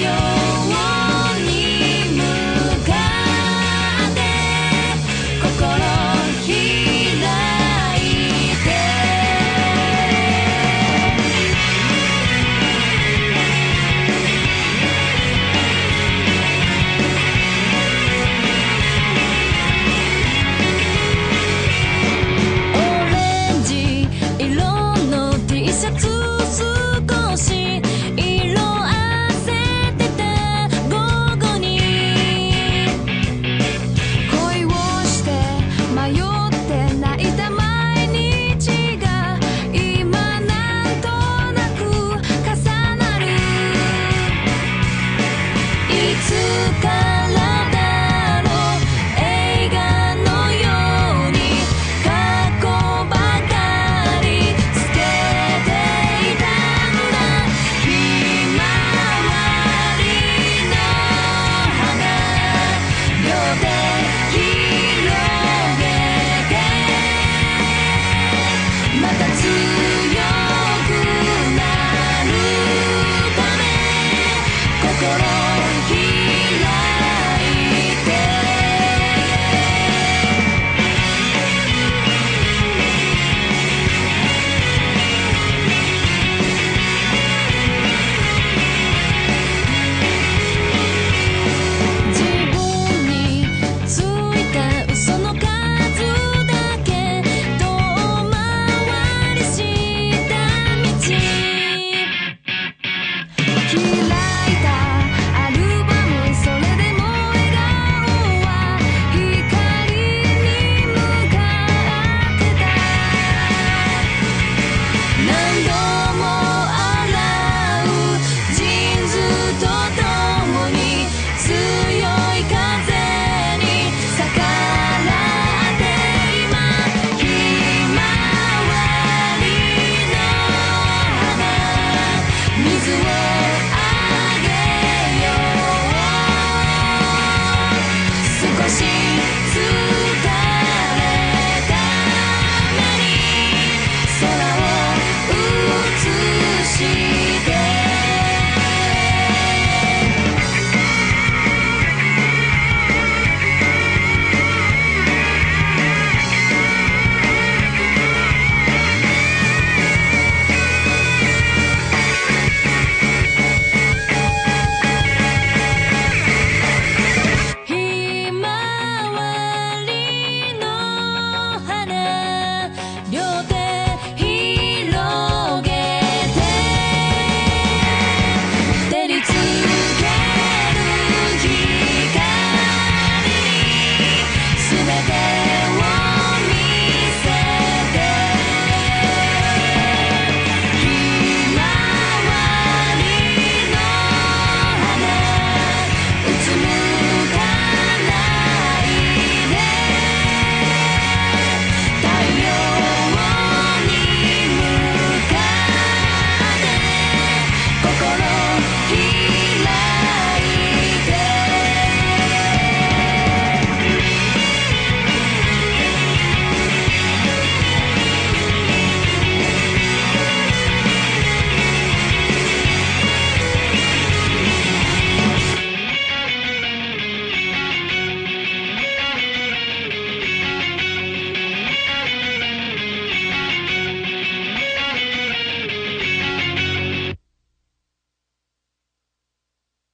yo. か Keep